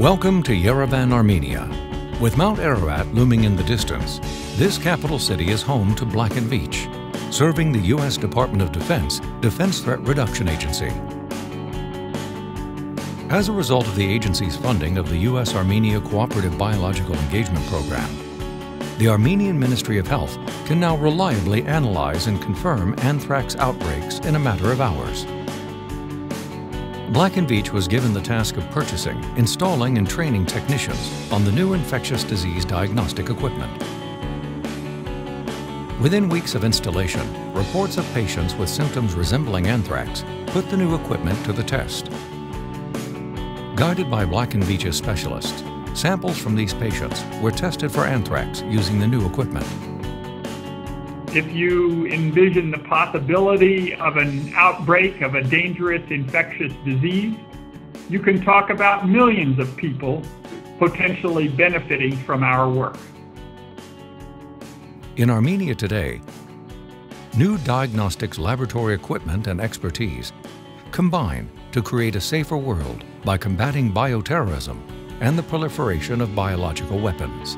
Welcome to Yerevan, Armenia. With Mount Ararat looming in the distance, this capital city is home to Black & Veatch, serving the U.S. Department of Defense Defense Threat Reduction Agency. As a result of the agency's funding of the U.S.-Armenia Cooperative Biological Engagement Program, the Armenian Ministry of Health can now reliably analyze and confirm anthrax outbreaks in a matter of hours. Black & Veatch was given the task of purchasing, installing and training technicians on the new infectious disease diagnostic equipment. Within weeks of installation, reports of patients with symptoms resembling anthrax put the new equipment to the test. Guided by Black & Veatch's specialists, samples from these patients were tested for anthrax using the new equipment. If you envision the possibility of an outbreak of a dangerous infectious disease, you can talk about millions of people potentially benefiting from our work. In Armenia today, new diagnostics laboratory equipment and expertise combine to create a safer world by combating bioterrorism and the proliferation of biological weapons.